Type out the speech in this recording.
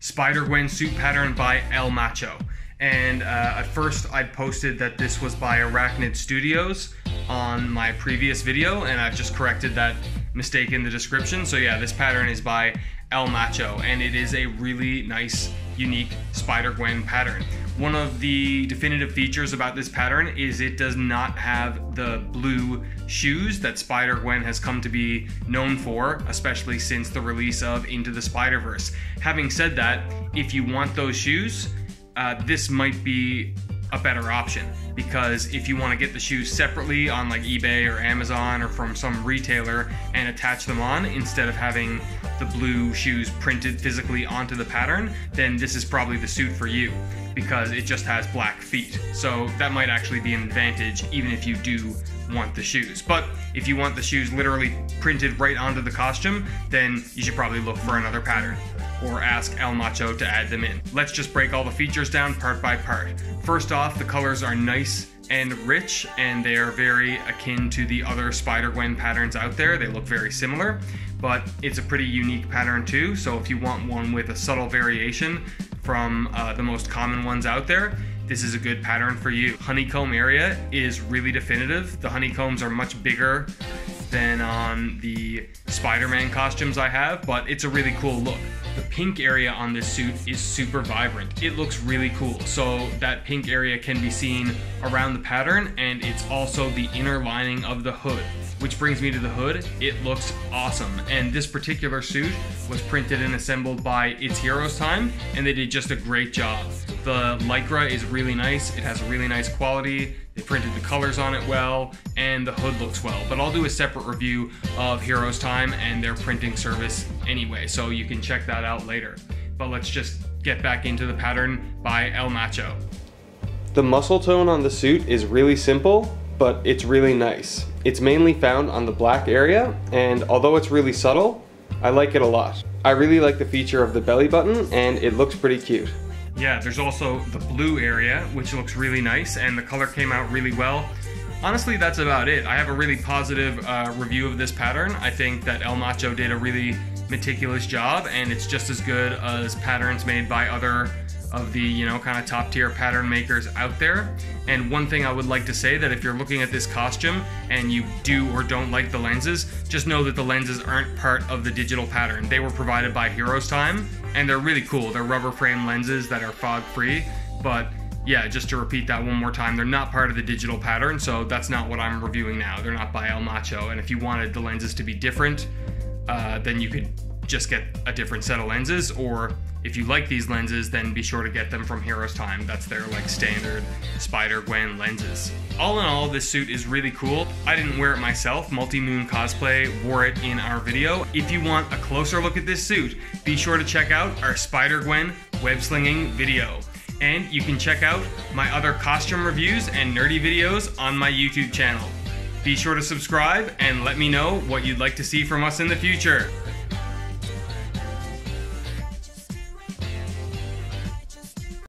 Spider Gwen suit pattern by El Macho. And uh, at first, I posted that this was by Arachnid Studios on my previous video, and I've just corrected that mistake in the description. So, yeah, this pattern is by El Macho, and it is a really nice, unique Spider Gwen pattern. One of the definitive features about this pattern is it does not have the blue shoes that Spider Gwen has come to be known for, especially since the release of Into the Spider Verse. Having said that, if you want those shoes, uh, this might be a better option because if you want to get the shoes separately on like eBay or Amazon or from some retailer and attach them on instead of having the blue shoes printed physically onto the pattern, then this is probably the suit for you because it just has black feet. So that might actually be an advantage even if you do want the shoes. But if you want the shoes literally printed right onto the costume, then you should probably look for another pattern or ask El Macho to add them in. Let's just break all the features down part by part. First off, the colors are nice and rich, and they are very akin to the other Spider Gwen patterns out there. They look very similar, but it's a pretty unique pattern too. So if you want one with a subtle variation from uh, the most common ones out there, this is a good pattern for you. Honeycomb area is really definitive. The honeycombs are much bigger than on the Spider-Man costumes I have, but it's a really cool look. The pink area on this suit is super vibrant. It looks really cool. So that pink area can be seen around the pattern and it's also the inner lining of the hood. Which brings me to the hood. It looks awesome. And this particular suit was printed and assembled by It's Heroes Time and they did just a great job. The Lycra is really nice. It has a really nice quality. They printed the colors on it well, and the hood looks well. But I'll do a separate review of Heroes Time and their printing service anyway, so you can check that out later. But let's just get back into the pattern by El Macho. The muscle tone on the suit is really simple, but it's really nice. It's mainly found on the black area, and although it's really subtle, I like it a lot. I really like the feature of the belly button, and it looks pretty cute. Yeah, there's also the blue area, which looks really nice, and the color came out really well. Honestly, that's about it. I have a really positive uh, review of this pattern. I think that El Macho did a really meticulous job, and it's just as good as patterns made by other of the you know kind of top tier pattern makers out there. And one thing i would like to say that if you're looking at this costume and you do or don't like the lenses just know that the lenses aren't part of the digital pattern. They were provided by heroes time and they're really cool. They're rubber frame lenses that are fog free but yeah, just to repeat that one more time, they're not part of the digital pattern, so that's not what I'm reviewing now. They're not by El Macho, and if you wanted the lenses to be different, uh, then you could just get a different set of lenses, or if you like these lenses, then be sure to get them from Heroes Time. That's their like standard Spider Gwen lenses. All in all, this suit is really cool. I didn't wear it myself. Multi Moon Cosplay wore it in our video. If you want a closer look at this suit, be sure to check out our Spider Gwen web slinging video. And you can check out my other costume reviews and nerdy videos on my YouTube channel. Be sure to subscribe and let me know what you'd like to see from us in the future.